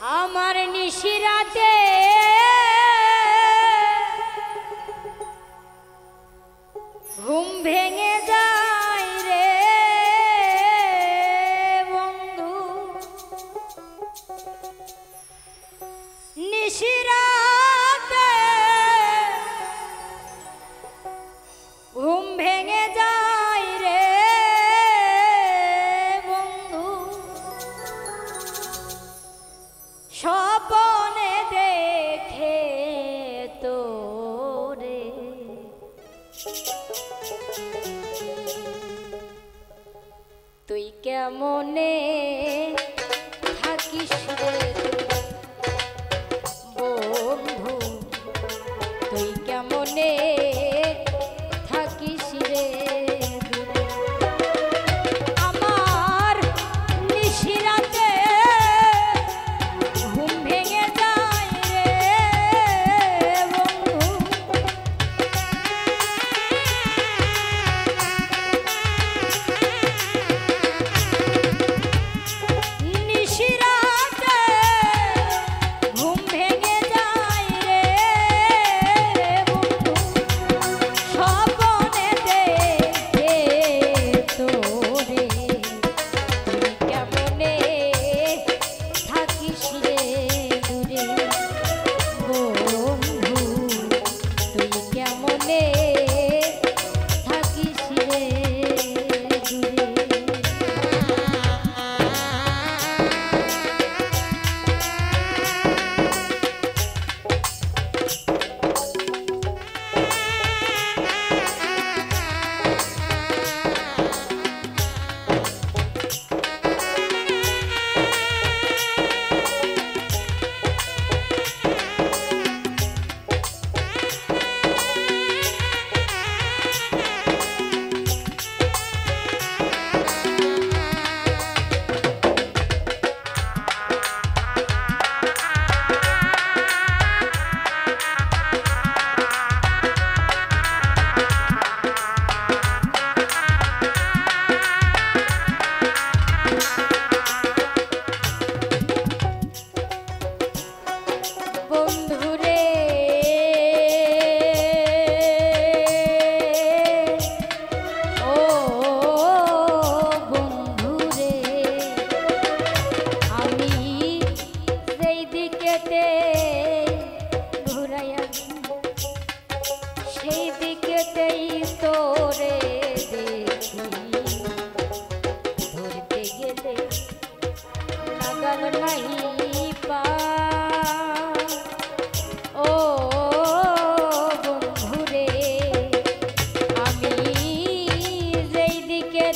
আমার নিশিরাতে কেমনে থাকিস বন্ধু তুই কেমনে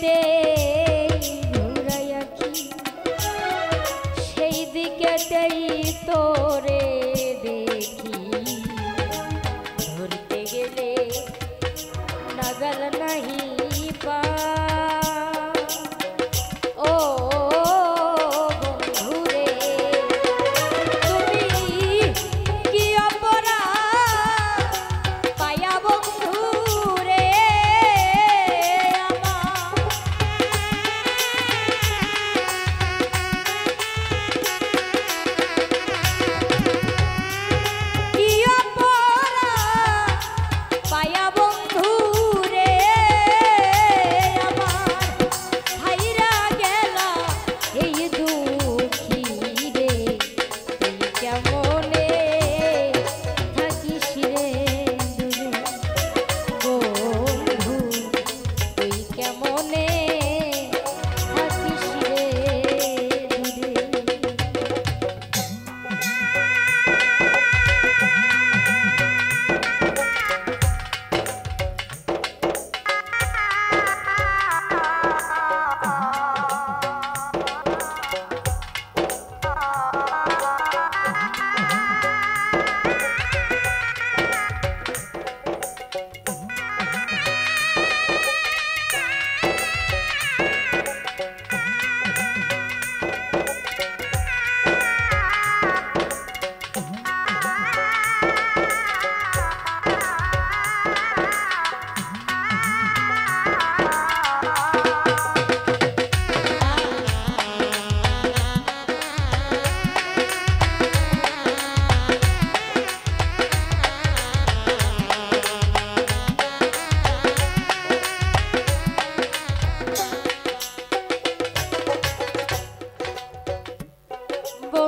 ते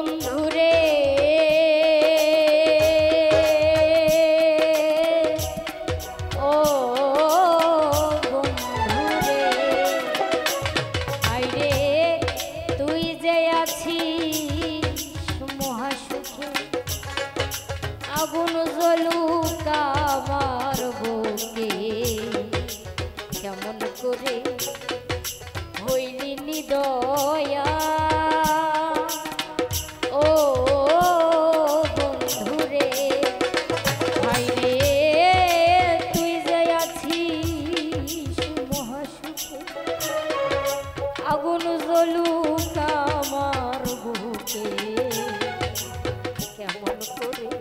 বন্ধুর জলুন আমার বুকে কেমন করে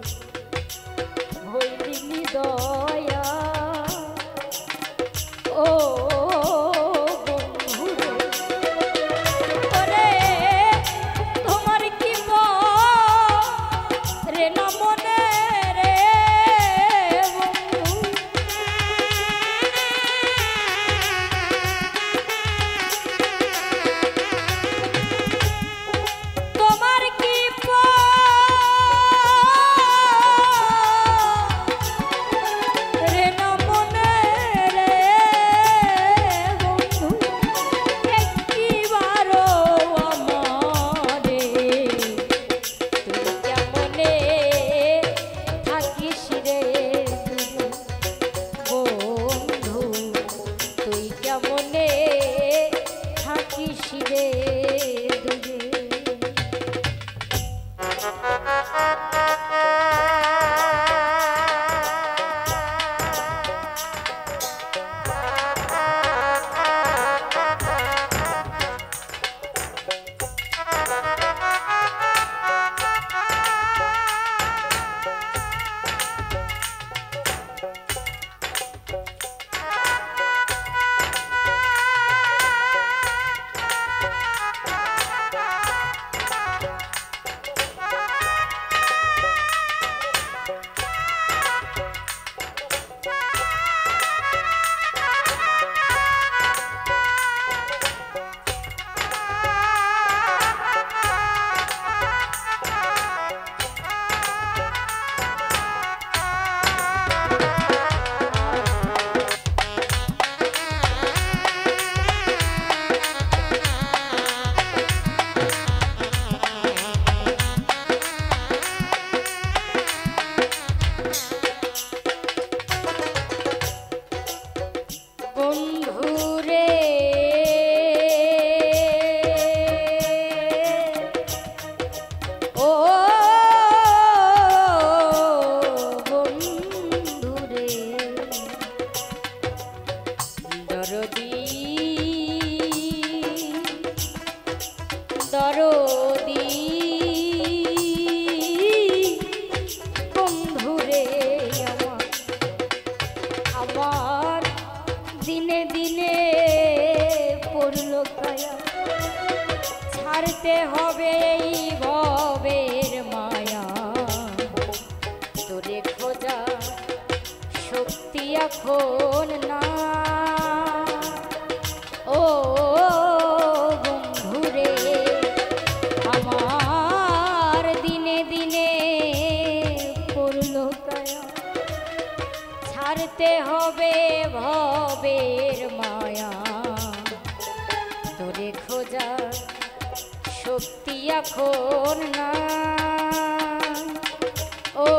aí. হবে ভবের মায়া। তোরে খোঁজা শক্তি এখন না ও